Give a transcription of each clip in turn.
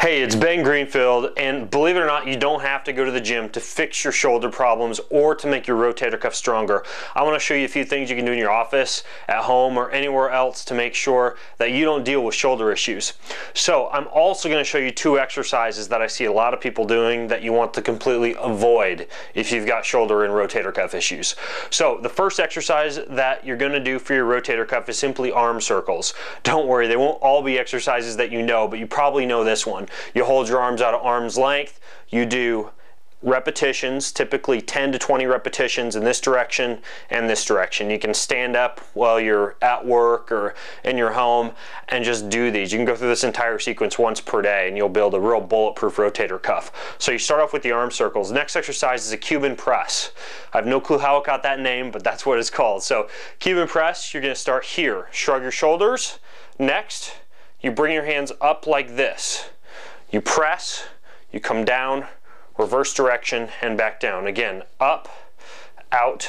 Hey, it's Ben Greenfield, and believe it or not, you don't have to go to the gym to fix your shoulder problems or to make your rotator cuff stronger. I want to show you a few things you can do in your office, at home, or anywhere else to make sure that you don't deal with shoulder issues. So, I'm also going to show you two exercises that I see a lot of people doing that you want to completely avoid if you've got shoulder and rotator cuff issues. So, the first exercise that you're going to do for your rotator cuff is simply arm circles. Don't worry, they won't all be exercises that you know, but you probably know this one. You hold your arms out at arm's length. You do repetitions, typically 10 to 20 repetitions in this direction and this direction. You can stand up while you're at work or in your home and just do these. You can go through this entire sequence once per day and you'll build a real bulletproof rotator cuff. So you start off with the arm circles. Next exercise is a Cuban press. I have no clue how it got that name, but that's what it's called. So Cuban press, you're gonna start here. Shrug your shoulders. Next, you bring your hands up like this. You press, you come down, reverse direction, and back down. Again, up, out,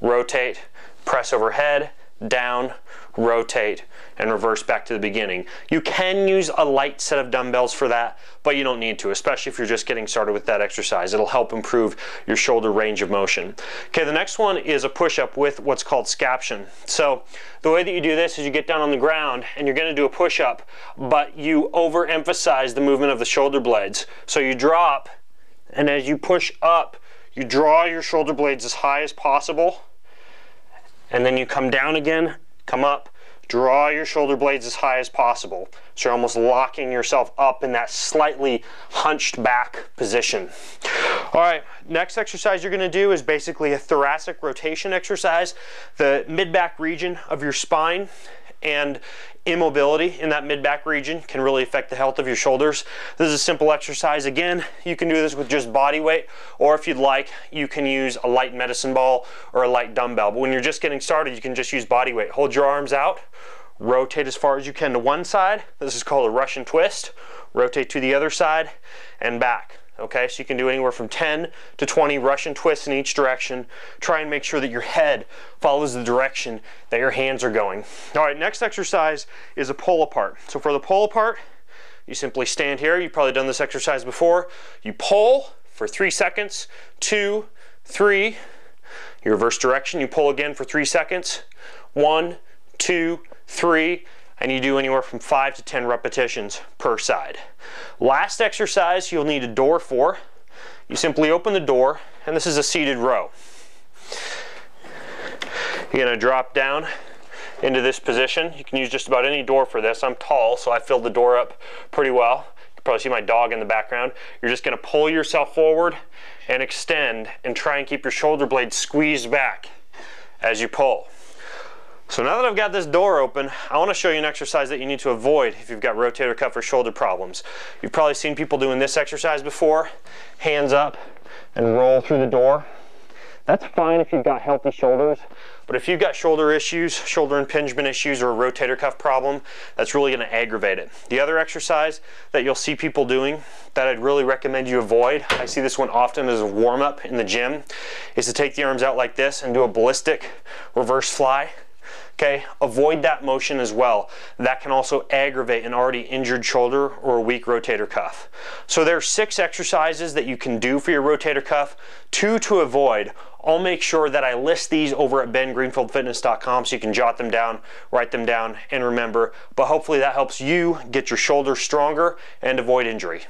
rotate, press overhead, down, rotate, and reverse back to the beginning. You can use a light set of dumbbells for that, but you don't need to, especially if you're just getting started with that exercise. It'll help improve your shoulder range of motion. Okay, the next one is a push-up with what's called scaption. So the way that you do this is you get down on the ground and you're gonna do a push-up, but you overemphasize the movement of the shoulder blades. So you drop, and as you push up, you draw your shoulder blades as high as possible, and then you come down again, come up, draw your shoulder blades as high as possible. So you're almost locking yourself up in that slightly hunched back position. All right, next exercise you're gonna do is basically a thoracic rotation exercise. The mid-back region of your spine and immobility in that mid-back region can really affect the health of your shoulders. This is a simple exercise. Again, you can do this with just body weight, or if you'd like, you can use a light medicine ball or a light dumbbell. But when you're just getting started, you can just use body weight. Hold your arms out, rotate as far as you can to one side. This is called a Russian twist. Rotate to the other side and back. Okay, so you can do anywhere from 10 to 20 Russian twists in each direction. Try and make sure that your head follows the direction that your hands are going. All right, next exercise is a pull apart. So for the pull apart, you simply stand here. You've probably done this exercise before. You pull for three seconds, two, three. You reverse direction, you pull again for three seconds. One, two, three and you do anywhere from 5 to 10 repetitions per side. Last exercise you'll need a door for. You simply open the door, and this is a seated row. You're to drop down into this position. You can use just about any door for this. I'm tall, so I filled the door up pretty well. You can probably see my dog in the background. You're just going to pull yourself forward and extend and try and keep your shoulder blades squeezed back as you pull. So now that I've got this door open, I want to show you an exercise that you need to avoid if you've got rotator cuff or shoulder problems. You've probably seen people doing this exercise before, hands up and roll through the door. That's fine if you've got healthy shoulders, but if you've got shoulder issues, shoulder impingement issues, or a rotator cuff problem, that's really going to aggravate it. The other exercise that you'll see people doing that I'd really recommend you avoid, I see this one often as a warm-up in the gym, is to take the arms out like this and do a ballistic reverse fly. Okay, avoid that motion as well. That can also aggravate an already injured shoulder or a weak rotator cuff. So there are six exercises that you can do for your rotator cuff, two to avoid. I'll make sure that I list these over at bengreenfieldfitness.com so you can jot them down, write them down, and remember. But hopefully that helps you get your shoulder stronger and avoid injury.